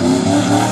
Música